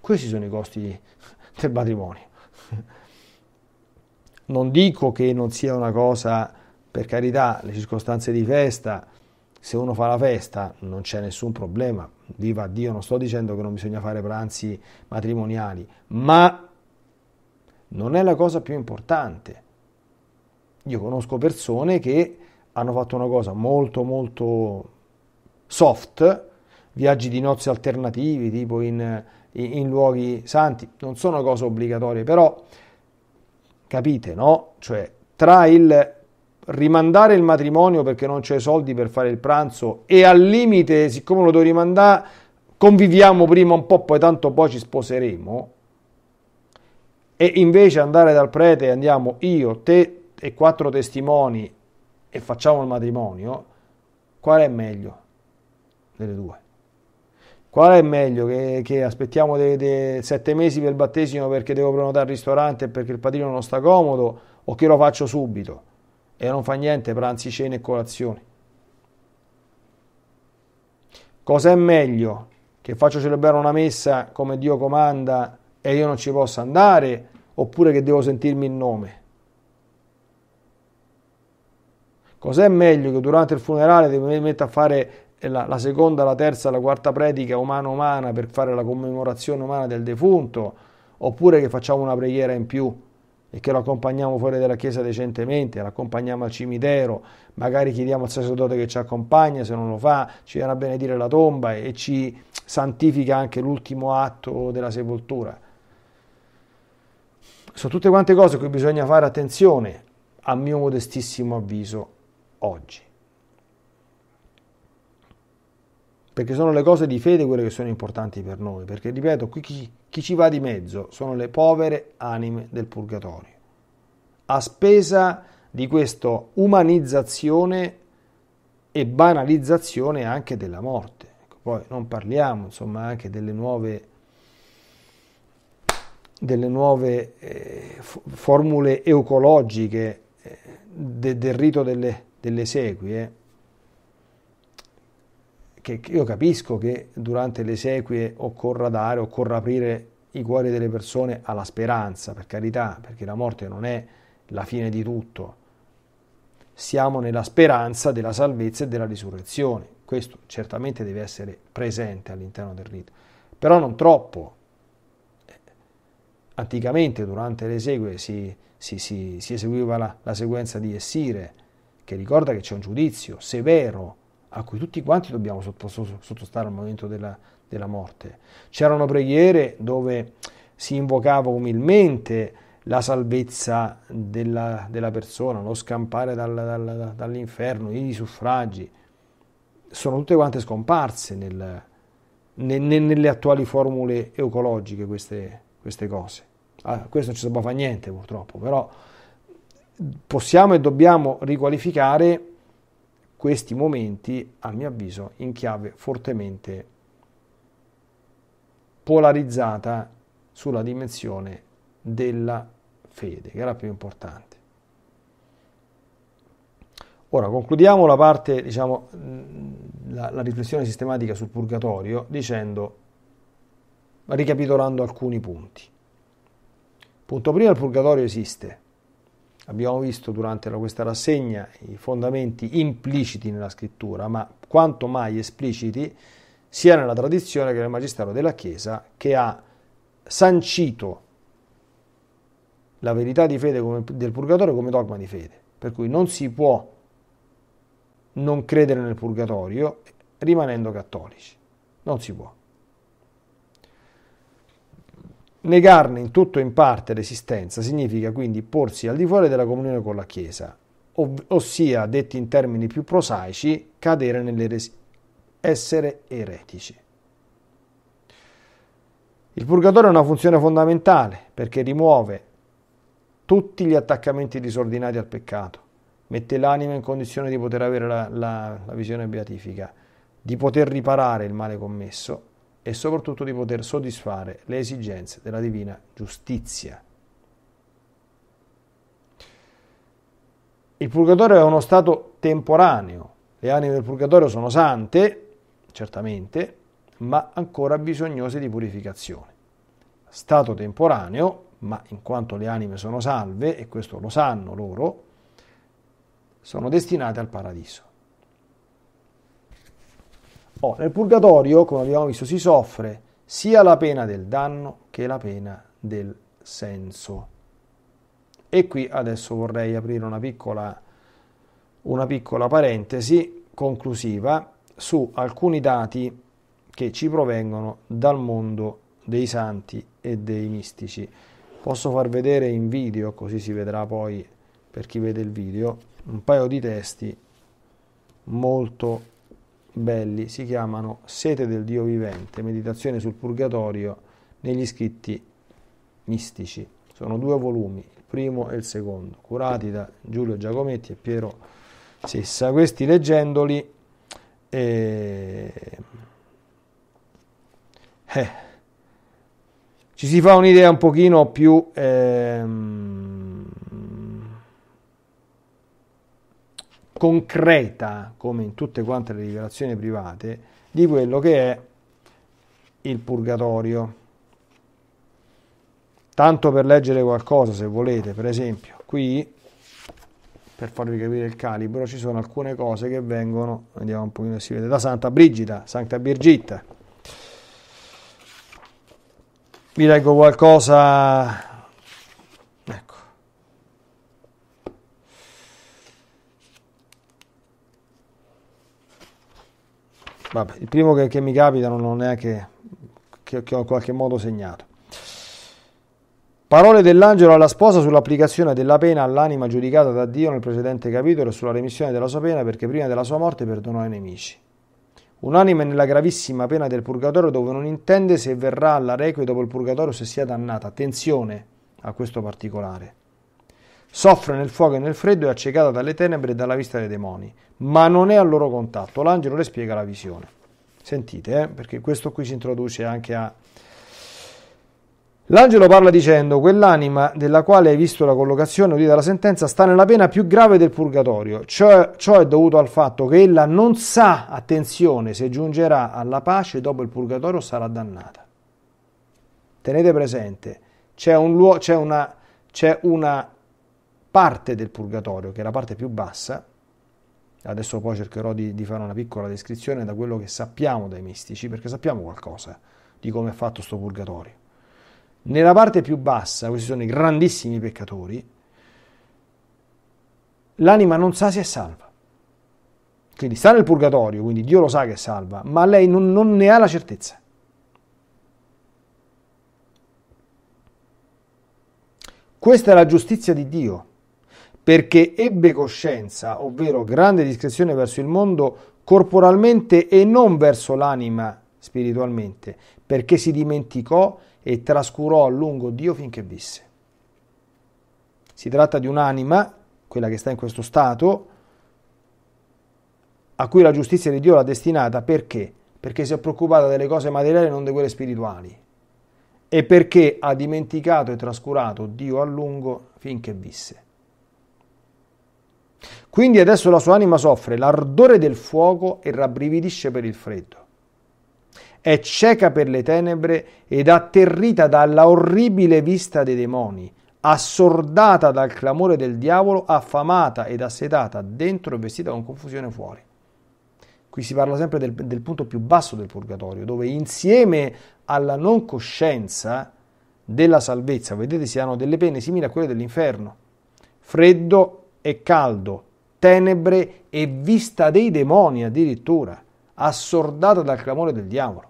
Questi sono i costi del matrimonio. Non dico che non sia una cosa, per carità, le circostanze di festa, se uno fa la festa non c'è nessun problema, viva Dio, non sto dicendo che non bisogna fare pranzi matrimoniali, ma non è la cosa più importante. Io conosco persone che hanno fatto una cosa molto molto soft, viaggi di nozze alternativi, tipo in, in, in luoghi santi, non sono cose obbligatorie, però capite, no? Cioè, tra il rimandare il matrimonio perché non c'è soldi per fare il pranzo e al limite, siccome lo devo rimandare, conviviamo prima un po', poi tanto poi ci sposeremo, e invece andare dal prete andiamo io, te, e quattro testimoni e facciamo il matrimonio, qual è meglio delle due? Qual è meglio che, che aspettiamo dei, dei sette mesi per il battesimo perché devo prenotare il ristorante e perché il padrino non sta comodo o che lo faccio subito e non fa niente pranzi, cene e colazioni? Cosa è meglio? Che faccio celebrare una messa come Dio comanda e io non ci posso andare oppure che devo sentirmi il nome? Cos'è meglio che durante il funerale ti metti a fare la, la, seconda, la terza, la quarta predica umana-umana per fare la commemorazione umana del defunto, oppure che facciamo una preghiera in più e che lo accompagniamo fuori dalla chiesa decentemente, lo accompagniamo al cimitero, magari chiediamo al sacerdote che ci accompagna, se non lo fa ci viene a benedire la tomba e ci santifica anche l'ultimo atto della sepoltura. Sono tutte quante cose a cui bisogna fare attenzione, a mio modestissimo avviso oggi. Perché sono le cose di fede quelle che sono importanti per noi, perché ripeto, qui chi, chi ci va di mezzo sono le povere anime del purgatorio, a spesa di questa umanizzazione e banalizzazione anche della morte. Ecco, poi non parliamo insomma anche delle nuove, delle nuove eh, formule ecologiche eh, de, del rito delle, delle esequie, che io capisco che durante le esequie occorra dare, occorra aprire i cuori delle persone alla speranza, per carità, perché la morte non è la fine di tutto. Siamo nella speranza della salvezza e della risurrezione. Questo certamente deve essere presente all'interno del rito. però non troppo. Anticamente, durante le esegue, si, si, si, si eseguiva la, la sequenza di Essire, che ricorda che c'è un giudizio severo a cui tutti quanti dobbiamo sottostare al momento della, della morte. C'erano preghiere dove si invocava umilmente la salvezza della, della persona, lo scampare dal, dal, dall'inferno, i suffragi, sono tutte quante scomparse nel, nel, nelle attuali formule ecologiche queste, queste cose. Ah, questo non ci fare niente purtroppo, però possiamo e dobbiamo riqualificare questi momenti, a mio avviso, in chiave fortemente polarizzata sulla dimensione della fede, che è la più importante. Ora concludiamo la parte, diciamo, la, la riflessione sistematica sul purgatorio dicendo, ricapitolando alcuni punti. Punto primo, il purgatorio esiste. Abbiamo visto durante questa rassegna i fondamenti impliciti nella scrittura, ma quanto mai espliciti sia nella tradizione che nel magistero della Chiesa, che ha sancito la verità di fede come, del purgatorio come dogma di fede. Per cui non si può non credere nel purgatorio rimanendo cattolici. Non si può. Negarne in tutto o in parte l'esistenza significa quindi porsi al di fuori della comunione con la Chiesa, ossia, detti in termini più prosaici, cadere nell'eresia, essere eretici. Il purgatorio ha una funzione fondamentale perché rimuove tutti gli attaccamenti disordinati al peccato, mette l'anima in condizione di poter avere la, la, la visione beatifica, di poter riparare il male commesso e soprattutto di poter soddisfare le esigenze della divina giustizia. Il purgatorio è uno stato temporaneo, le anime del purgatorio sono sante, certamente, ma ancora bisognose di purificazione. Stato temporaneo, ma in quanto le anime sono salve, e questo lo sanno loro, sono destinate al paradiso. Oh, nel purgatorio, come abbiamo visto, si soffre sia la pena del danno che la pena del senso. E qui adesso vorrei aprire una piccola, una piccola parentesi conclusiva su alcuni dati che ci provengono dal mondo dei santi e dei mistici. Posso far vedere in video, così si vedrà poi per chi vede il video, un paio di testi molto belli, si chiamano Sete del Dio vivente, meditazione sul purgatorio negli scritti mistici. Sono due volumi, il primo e il secondo, curati da Giulio Giacometti e Piero Sessa. Questi leggendoli eh, eh, ci si fa un'idea un pochino più ehm, concreta, come in tutte quante le rivelazioni private, di quello che è il purgatorio. Tanto per leggere qualcosa, se volete, per esempio, qui, per farvi capire il calibro, ci sono alcune cose che vengono, vediamo un pochino se si vede, da Santa Brigida, Santa Birgitta. Vi leggo qualcosa Vabbè, il primo che, che, mi capita non è che, che, che ho in qualche modo segnato. Parole dell'angelo alla sposa sull'applicazione della pena all'anima giudicata da Dio nel precedente capitolo e sulla remissione della sua pena perché prima della sua morte perdonò i nemici. Un'anima è nella gravissima pena del purgatorio dove non intende se verrà alla requie dopo il purgatorio se sia dannata. Attenzione a questo particolare. Soffre nel fuoco e nel freddo e accecata dalle tenebre e dalla vista dei demoni, ma non è al loro contatto. L'angelo le spiega la visione. Sentite, eh, perché questo qui si introduce anche a... L'angelo parla dicendo, quell'anima della quale hai visto la collocazione udita la sentenza sta nella pena più grave del purgatorio. Ciò, ciò è dovuto al fatto che ella non sa, attenzione, se giungerà alla pace dopo il purgatorio sarà dannata. Tenete presente, c'è, un luogo, c'è una, c'è una parte del purgatorio, che è la parte più bassa, adesso poi cercherò di, di, fare una piccola descrizione da quello che sappiamo dai mistici, perché sappiamo qualcosa, di come è fatto sto purgatorio. Nella parte più bassa, questi sono i grandissimi peccatori, l'anima non sa se è salva. Quindi sta nel purgatorio, quindi Dio lo sa che è salva, ma lei non, non ne ha la certezza. Questa è la giustizia di Dio, perché ebbe coscienza, ovvero grande discrezione verso il mondo corporalmente e non verso l'anima spiritualmente, perché si dimenticò e trascurò a lungo Dio finché visse. Si tratta di un'anima, quella che sta in questo stato, a cui la giustizia di Dio l'ha destinata perché? Perché si è preoccupata delle cose materiali e non di quelle spirituali e perché ha dimenticato e trascurato Dio a lungo finché visse. Quindi adesso la sua anima soffre l'ardore del fuoco e rabbrividisce per il freddo è cieca per le tenebre ed atterrita dalla orribile vista dei demoni, assordata dal clamore del diavolo, affamata ed assetata dentro e vestita con confusione fuori. Qui si parla sempre del, del punto più basso del purgatorio, dove insieme alla non coscienza della salvezza, vedete, si hanno delle pene simili a quelle dell'inferno, freddo e caldo, tenebre e vista dei demoni addirittura, assordata dal clamore del diavolo.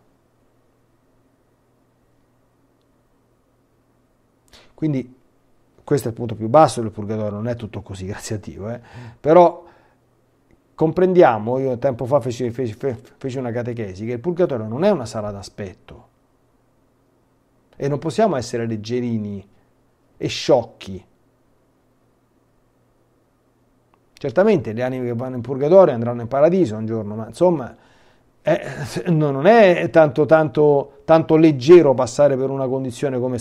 Quindi questo è il punto più basso del purgatorio, non è tutto così, grazie a Dio, eh? però comprendiamo, io tempo fa feci, feci, feci una catechesi, che il purgatorio non è una sala d'aspetto e non possiamo essere leggerini e sciocchi. Certamente le anime che vanno in purgatorio andranno in paradiso un giorno, ma insomma eh, non è tanto, tanto, tanto leggero passare per una condizione come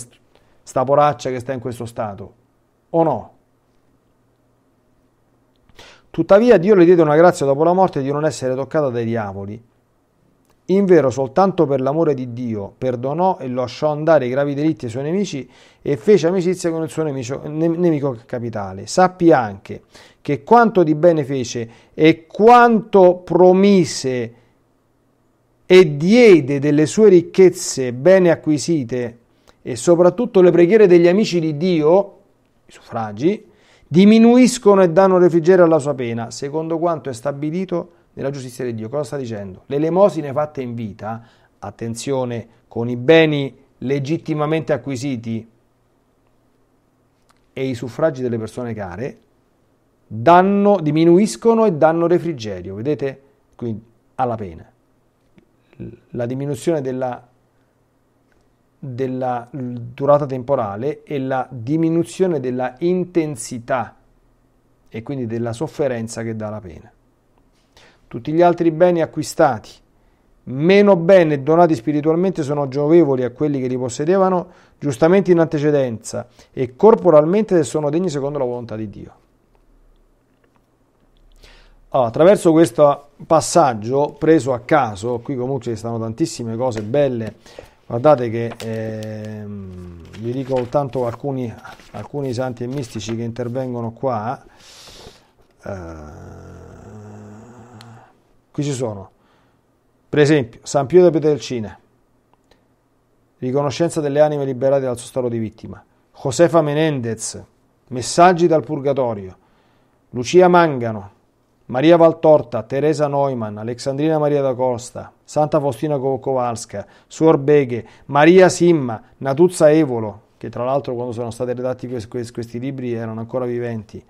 sta poraccia che sta in questo stato, o no? Tuttavia Dio le diede una grazia dopo la morte di non essere toccata dai diavoli. Invero, soltanto per l'amore di Dio perdonò e lasciò andare i gravi delitti ai suoi nemici e fece amicizia con il suo nemico, nemico capitale. Sappi anche che quanto di bene fece e quanto promise e diede delle sue ricchezze bene acquisite e soprattutto le preghiere degli amici di Dio, i suffragi, diminuiscono e danno refrigerio alla sua pena, secondo quanto è stabilito nella giustizia di Dio. Cosa sta dicendo? Le elemosine fatte in vita, attenzione, con i beni legittimamente acquisiti e i suffragi delle persone care, danno, diminuiscono e danno refrigerio, vedete? Quindi alla pena. La diminuzione della della durata temporale e la diminuzione della intensità e quindi della sofferenza che dà la pena. Tutti gli altri beni acquistati, meno bene donati spiritualmente, sono giovevoli a quelli che li possedevano giustamente in antecedenza e corporalmente sono degni secondo la volontà di Dio. Allora, attraverso questo passaggio preso a caso, qui comunque ci stanno tantissime cose belle Guardate che eh, vi dico soltanto alcuni, alcuni, santi e mistici che intervengono qua. Eh, qui ci sono, per esempio, San Pio de Petelcina, riconoscenza delle anime liberate dal suo stato di vittima, Josefa Menendez, messaggi dal purgatorio, Lucia Mangano, Maria Valtorta, Teresa Neumann, Alexandrina Maria da Costa, Santa Faustina Kowalska, Suor Beghe, Maria Simma, Natuzza Evolo, che tra l'altro quando sono stati redatti questi libri erano ancora viventi,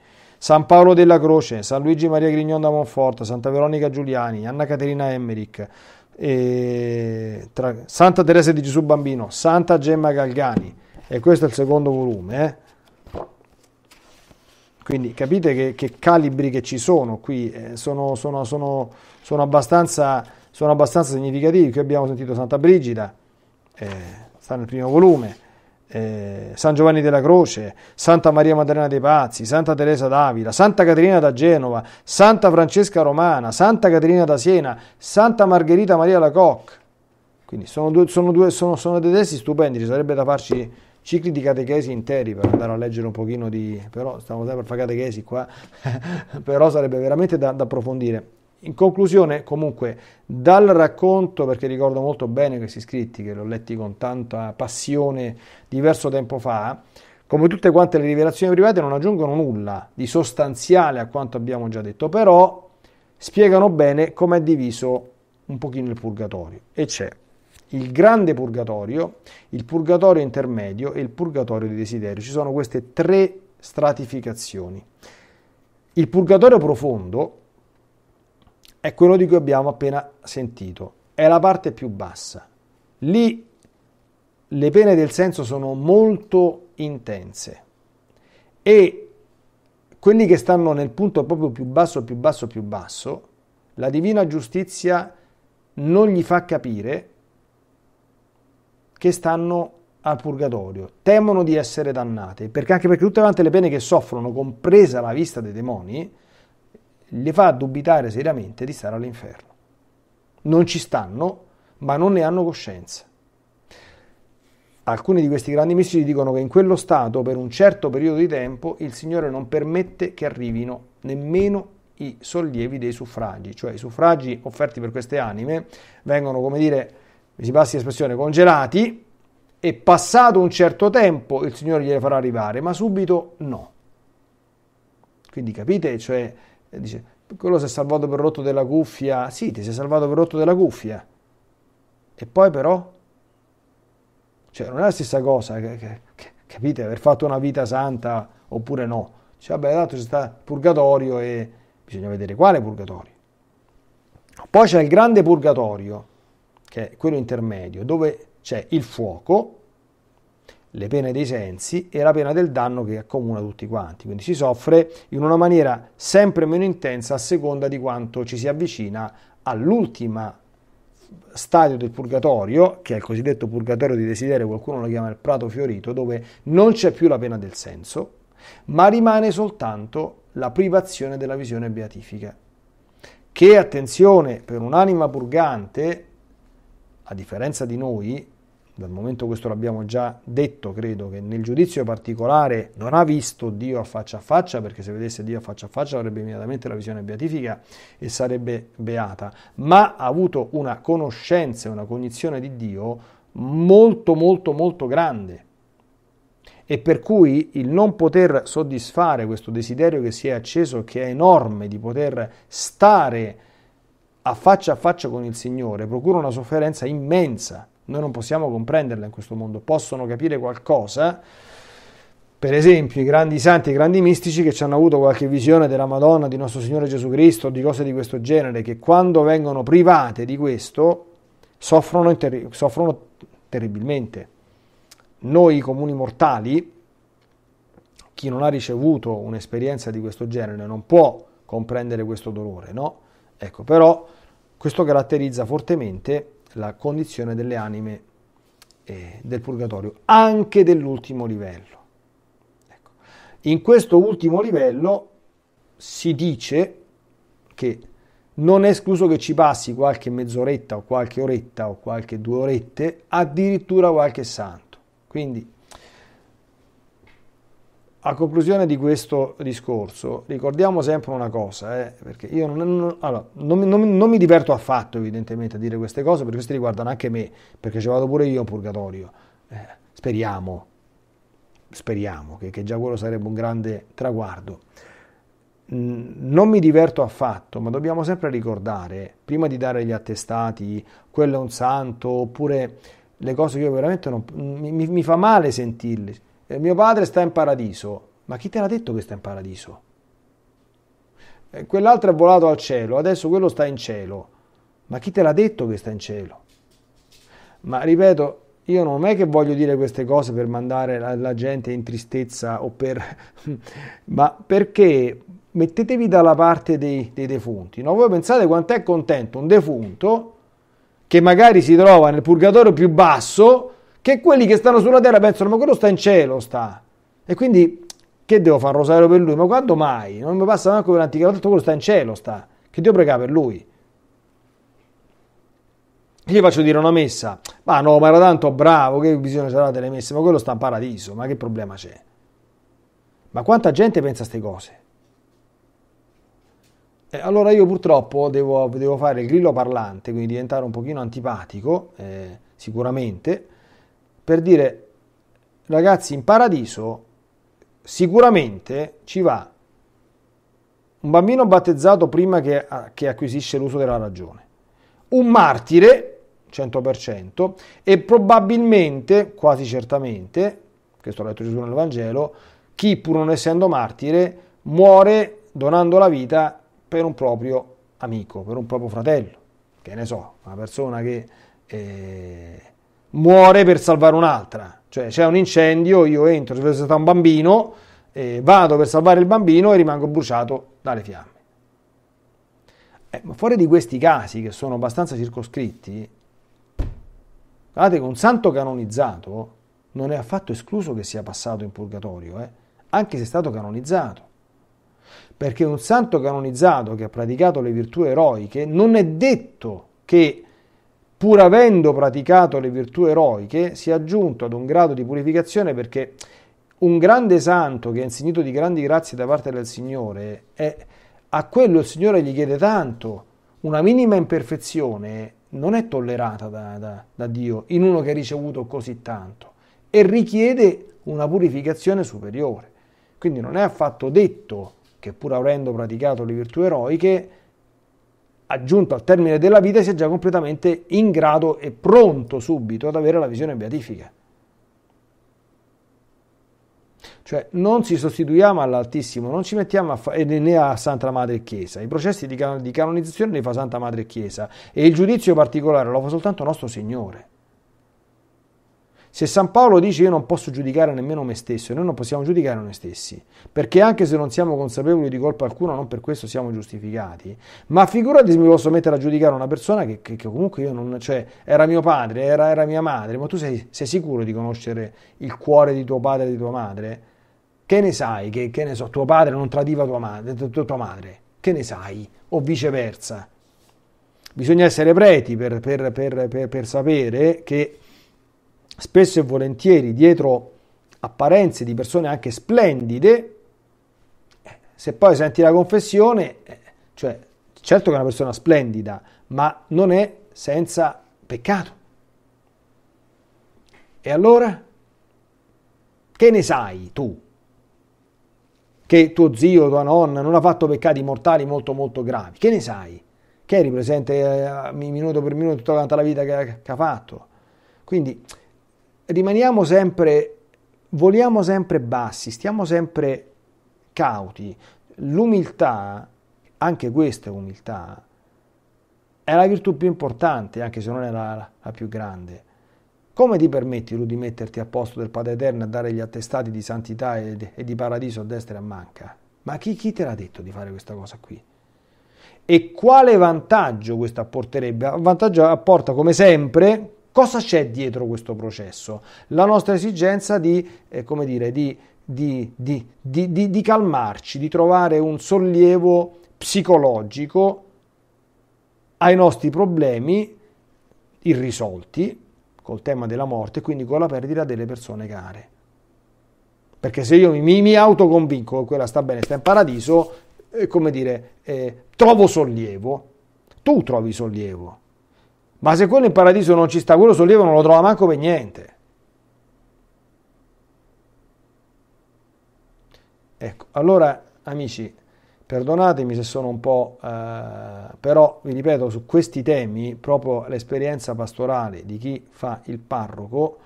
San Paolo della Croce, San Luigi Maria Grignon da Monforte, Santa Veronica Giuliani, Anna Caterina Emmerich, tra, Santa Teresa di Gesù Bambino, Santa Gemma Galgani, e questo è il secondo volume, eh? Quindi capite che, che, calibri che ci sono qui, eh, sono, sono, sono, sono, abbastanza, sono abbastanza significativi. Qui abbiamo sentito Santa Brigida, eh, sta nel primo volume, eh, San Giovanni della Croce, Santa Maria Maddalena dei Pazzi, Santa Teresa d'Avila, Santa Caterina da Genova, Santa Francesca Romana, Santa Caterina da Siena, Santa Margherita Maria Lacoque. Quindi sono, due, sono, due, sono, sono dei testi stupendi, ci sarebbe da farci cicli di catechesi interi per andare a leggere un pochino di... però stiamo sempre per fare catechesi qua, però sarebbe veramente da, da approfondire. In conclusione, comunque, dal racconto, perché ricordo molto bene questi scritti, che l'ho letti con tanta passione diverso tempo fa, come tutte quante le rivelazioni private non aggiungono nulla di sostanziale a quanto abbiamo già detto, però spiegano bene come è diviso un pochino il purgatorio. E c'è il grande purgatorio, il purgatorio intermedio e il purgatorio di desiderio. Ci sono queste tre stratificazioni. Il purgatorio profondo è quello di cui abbiamo appena sentito, è la parte più bassa. Lì le pene del senso sono molto intense. E quelli che stanno nel punto proprio più basso, più basso, più basso, la divina giustizia non gli fa capire che stanno al purgatorio, temono di essere dannate, perché anche perché tutte quante le pene che soffrono, compresa la vista dei demoni, le fa dubitare seriamente di stare all'inferno. Non ci stanno, ma non ne hanno coscienza. Alcuni di questi grandi mistici dicono che in quello stato, per un certo periodo di tempo, il Signore non permette che arrivino nemmeno i sollievi dei suffragi, cioè i suffragi offerti per queste anime vengono, come dire, mi si passi l'espressione, congelati e passato un certo tempo il Signore gliele farà arrivare, ma subito no. Quindi capite? Cioè, dice, quello si è salvato per rotto della cuffia, sì, ti sei salvato per rotto della cuffia. E poi però? Cioè, non è la stessa cosa, che, che, che, capite? Aver fatto una vita santa oppure no. Dice, vabbè, tanto c'è sta purgatorio e bisogna vedere quale purgatorio. Poi c'è il grande purgatorio, che è quello intermedio, dove c'è il fuoco, le pene dei sensi e la pena del danno che accomuna tutti quanti. Quindi si soffre in una maniera sempre meno intensa a seconda di quanto ci si avvicina all'ultima stadio del purgatorio, che è il cosiddetto purgatorio di desiderio, qualcuno lo chiama il prato fiorito, dove non c'è più la pena del senso, ma rimane soltanto la privazione della visione beatifica. Che, attenzione, per un'anima purgante, a differenza di noi, dal momento questo l'abbiamo già detto, credo che nel giudizio particolare non ha visto Dio a faccia a faccia, perché se vedesse Dio a faccia a faccia avrebbe immediatamente la visione beatifica e sarebbe beata, ma ha avuto una conoscenza e una cognizione di Dio molto molto molto grande. E per cui il non poter soddisfare questo desiderio che si è acceso, che è enorme, di poter stare a faccia a faccia con il Signore, procura una sofferenza immensa noi non possiamo comprenderla in questo mondo, possono capire qualcosa. Per esempio, i grandi santi i grandi mistici che ci hanno avuto qualche visione della Madonna, di nostro Signore Gesù Cristo, di cose di questo genere, che quando vengono private di questo soffrono, ter- soffrono terribilmente. Noi comuni mortali, chi non ha ricevuto un'esperienza di questo genere non può comprendere questo dolore, no? Ecco, però questo caratterizza fortemente la condizione delle anime eh, del purgatorio, anche dell'ultimo livello. Ecco. In questo ultimo livello si dice che non è escluso che ci passi qualche mezz'oretta o qualche oretta o qualche due orette, addirittura qualche santo. Quindi a conclusione di questo discorso, ricordiamo sempre una cosa, eh, perché io non, non, allora, non, non, mi diverto affatto evidentemente a dire queste cose, perché queste riguardano anche me, perché ci vado pure io in purgatorio. Eh, speriamo, speriamo che, che già quello sarebbe un grande traguardo. Non mi diverto affatto, ma dobbiamo sempre ricordare, prima di dare gli attestati, quello è un santo, oppure le cose che io veramente non, mi, mi fa male sentirli eh, mio padre sta in paradiso. Ma chi te l'ha detto che sta in paradiso? Eh, quell'altro è volato al cielo, adesso quello sta in cielo. Ma chi te l'ha detto che sta in cielo? Ma ripeto, io non è che voglio dire queste cose per mandare la, la gente in tristezza o per... ma perché mettetevi dalla parte dei, dei defunti. No? Voi pensate quanto è contento un defunto che magari si trova nel purgatorio più basso che quelli che stanno sulla terra pensano ma quello sta in cielo sta. E quindi che devo fare? Rosario per lui? Ma quando mai? Non mi passa neanche per l'antica tanto quello sta in cielo sta. Che devo pregare per lui? Gli faccio dire una messa. Ma no ma era tanto bravo che bisogna c'era delle messe? Ma quello sta in paradiso ma che problema c'è? Ma quanta gente pensa a queste cose? Eh, allora io purtroppo devo, devo, fare il grillo parlante, quindi diventare un pochino antipatico, eh, sicuramente, per dire, ragazzi, in paradiso sicuramente ci va un bambino battezzato prima che, che acquisisce l'uso della ragione, un martire, 100%, e probabilmente, quasi certamente, questo ha letto Gesù nel Vangelo, chi pur non essendo martire muore donando la vita per un proprio amico, per un proprio fratello, che ne so, una persona che eh, muore per salvare un'altra, cioè c'è un incendio, io entro, se fosse stato un bambino, eh, vado per salvare il bambino e rimango bruciato dalle fiamme. Eh, ma fuori di questi casi che sono abbastanza circoscritti, guardate che un santo canonizzato non è affatto escluso che sia passato in purgatorio, eh, anche se è stato canonizzato. Perché un santo canonizzato che ha praticato le virtù eroiche non è detto che pur avendo praticato le virtù eroiche sia giunto ad un grado di purificazione perché un grande santo che ha insegnato di grandi grazie da parte del Signore, è, a quello il Signore gli chiede tanto. Una minima imperfezione non è tollerata da, da, da Dio in uno che ha ricevuto così tanto e richiede una purificazione superiore. Quindi non è affatto detto che pur avendo praticato le virtù eroiche, aggiunto al termine della vita, sia già completamente in grado e pronto subito ad avere la visione beatifica. Cioè non ci sostituiamo all'Altissimo, non ci mettiamo a fa- né a Santa Madre Chiesa. I processi di, can- di canonizzazione li fa Santa Madre Chiesa e il giudizio particolare lo fa soltanto nostro Signore. Se San Paolo dice io non posso giudicare nemmeno me stesso, noi non possiamo giudicare noi stessi, perché anche se non siamo consapevoli di colpa alcuna, non per questo siamo giustificati, ma figurati se mi posso mettere a giudicare una persona che, che, che comunque io non, cioè, era mio padre, era, era mia madre, ma tu sei, sei, sicuro di conoscere il cuore di tuo padre e di tua madre? Che ne sai che, che ne so, tuo padre non tradiva tua madre, tua madre? Che ne sai? O viceversa? Bisogna essere preti per, per, per, per sapere che spesso e volentieri dietro apparenze di persone anche splendide, eh, se poi senti la confessione, eh, cioè certo che è una persona splendida, ma non è senza peccato. E allora? Che ne sai tu? Che tuo zio, tua nonna non ha fatto peccati mortali molto molto gravi. Che ne sai? Che eri presente eh, minuto per minuto tutta la vita che, che ha fatto. Quindi rimaniamo sempre, voliamo sempre bassi, stiamo sempre cauti. L'umiltà, anche questa è umiltà, è la virtù più importante, anche se non è la, la più grande. Come ti permetti tu di metterti a posto del Padre Eterno e dare gli attestati di santità e, e di paradiso a destra e a manca? Ma chi, chi te l'ha detto di fare questa cosa qui? E quale vantaggio questo apporterebbe? Vantaggio apporta come sempre Cosa c'è dietro questo processo? La nostra esigenza di, eh, come dire, di, di, di, calmarci, di trovare un sollievo psicologico ai nostri problemi irrisolti col tema della morte e quindi con la perdita delle persone care. Perché se io mi, mi autoconvinco che quella sta bene, sta in paradiso, eh, come dire, eh, trovo sollievo, tu trovi sollievo. Ma se quello in paradiso non ci sta, quello sollievo non lo trova manco per niente. Ecco, allora amici, perdonatemi se sono un po', eh, però vi ripeto, su questi temi, proprio l'esperienza pastorale di chi fa il parroco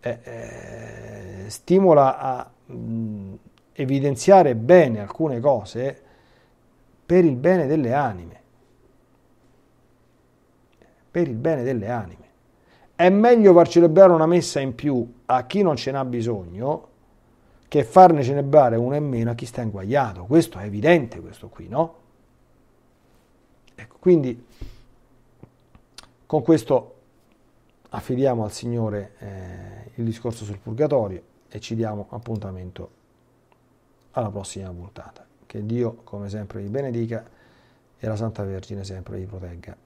eh, eh, stimola a mh, evidenziare bene alcune cose per il bene delle anime per il bene delle anime. È meglio far celebrare una messa in più a chi non ce n'ha bisogno che farne celebrare una in meno a chi sta inguagliato. Questo è evidente, questo qui, no? Ecco, quindi con questo affidiamo al Signore eh, il discorso sul purgatorio e ci diamo appuntamento alla prossima puntata. Che Dio, come sempre, vi benedica e la Santa Vergine sempre vi protegga.